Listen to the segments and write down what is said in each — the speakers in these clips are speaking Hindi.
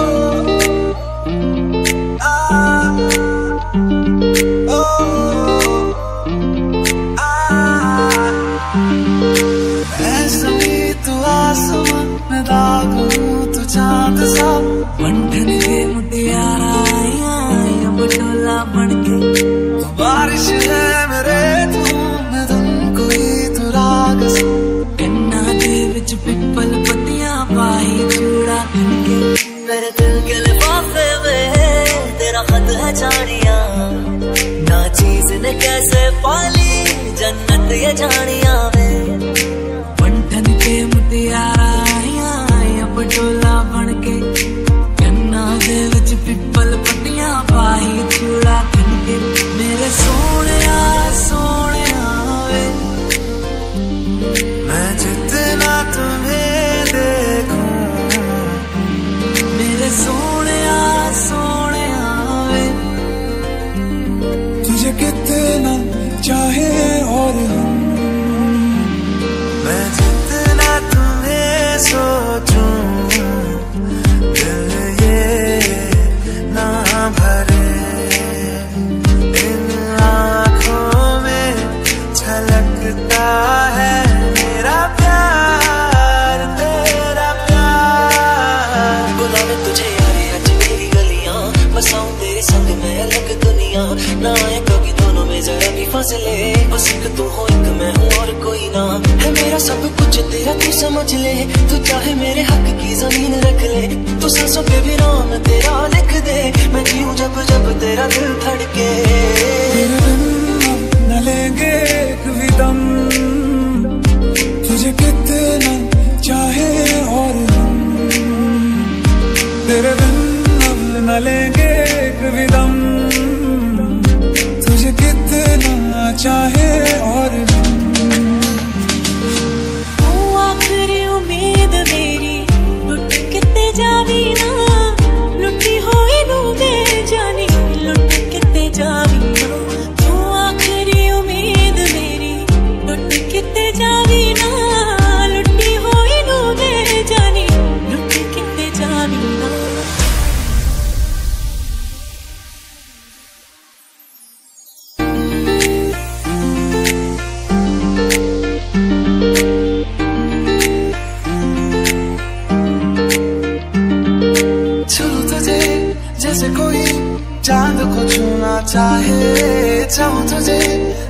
Oh. कैसे पाली? जन्नत ये जानिया चाहे और हम। मैं जितना तुम्हें सोचूं, दिल ये ना भरे। इन आँखों में छलकता है मेरा प्यार, तेरा प्यार। बुलावे तुझे यारे आज मेरी गलियाँ। बसाऊं तेरे संग, मैं अलग दुनिया। ना जरा भी फसले। बस एक तू हो, एक मैं हूँ और कोई ना। है मेरा सब कुछ, तेरा तू समझ ले। तू चाहे मेरे हक की ज़मीन रख ले। तू सांसों पे भी नाम तेरा लिख दे। मैं जीऊं जब जब तेरा दिल धड़के। चाहे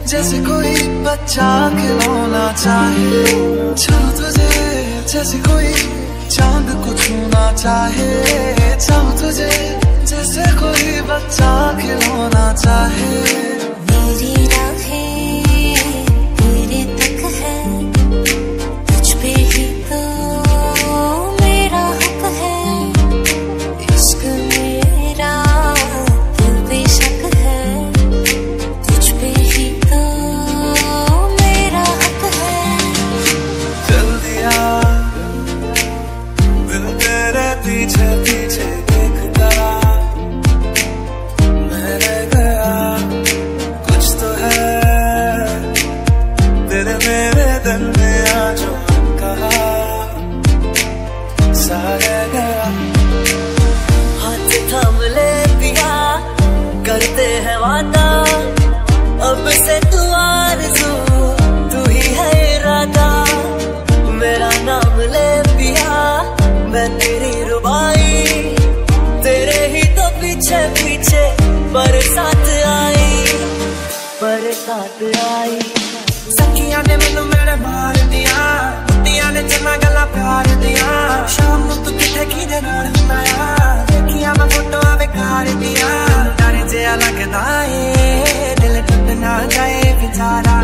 जैसे कोई बच्चा खिलौना चाहे। छू तुझे, जैसे कोई चाँद को छूना चाहे। चाहूँ तुझे, जैसे कोई बच्चा खिलौना चाहे। मेरी ਕਿੱਥੇ ਕਿਹਦੇ ਨਾਲ ਹੁੰਦਾ ਆ ਦੇਖੀਆਂ ਮੈਂ ਫੋਟੋਆਂ ਵਿਕਾਰ ਦੀਆਂ ਡਰ ਜਿਹਾ ਲੱਗਦਾ ਏ ਦਿਲ ਟੁੱਟ ਨਾ ਜਾਏ ਵਿਚਾਰਾ